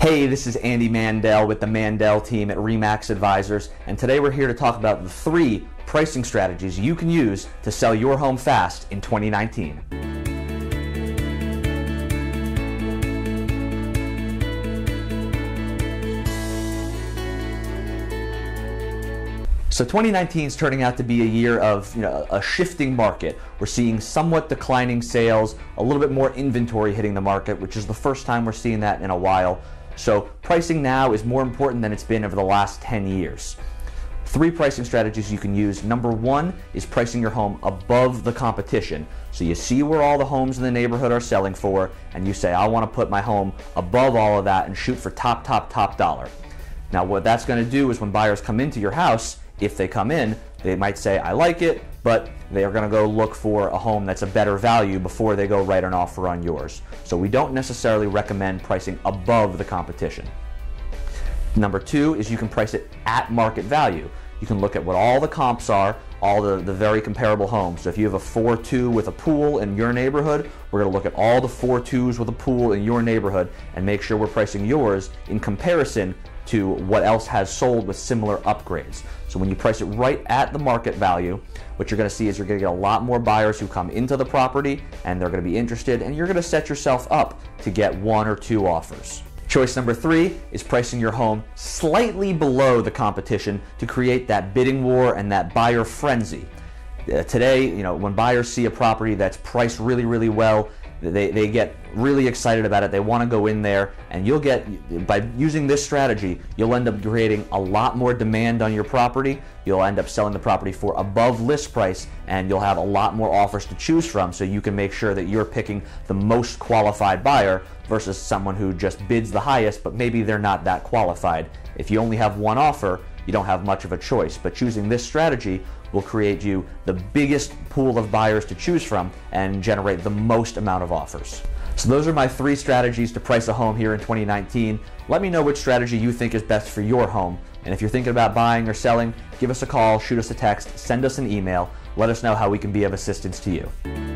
Hey, this is Andy Mandel with the Mandel team at Remax Advisors, and today we're here to talk about the three pricing strategies you can use to sell your home fast in 2019. So 2019 is turning out to be a year of you know, a shifting market. We're seeing somewhat declining sales, a little bit more inventory hitting the market, which is the first time we're seeing that in a while. So pricing now is more important than it's been over the last 10 years. Three pricing strategies you can use. Number one is pricing your home above the competition. So you see where all the homes in the neighborhood are selling for, and you say, I want to put my home above all of that and shoot for top, top, top dollar. Now, what that's going to do is when buyers come into your house, if they come in, they might say, I like it, but they are going to go look for a home that's a better value before they go write an offer on yours. So we don't necessarily recommend pricing above the competition. Number two is you can price it at market value. You can look at what all the comps are, all the, the very comparable homes. So if you have a 4-2 with a pool in your neighborhood, we're going to look at all the 4-2s with a pool in your neighborhood and make sure we're pricing yours in comparison to what else has sold with similar upgrades. So when you price it right at the market value, what you're going to see is you're going to get a lot more buyers who come into the property and they're going to be interested and you're going to set yourself up to get one or two offers. Choice number three is pricing your home slightly below the competition to create that bidding war and that buyer frenzy. Uh, today, you know, when buyers see a property that's priced really, really well, they, they get really excited about it. They want to go in there, and you'll get, by using this strategy, you'll end up creating a lot more demand on your property. You'll end up selling the property for above list price, and you'll have a lot more offers to choose from so you can make sure that you're picking the most qualified buyer versus someone who just bids the highest, but maybe they're not that qualified. If you only have one offer, you don't have much of a choice. But choosing this strategy will create you the biggest pool of buyers to choose from and generate the most amount of offers. So those are my three strategies to price a home here in 2019. Let me know which strategy you think is best for your home. And if you're thinking about buying or selling, give us a call, shoot us a text, send us an email. Let us know how we can be of assistance to you.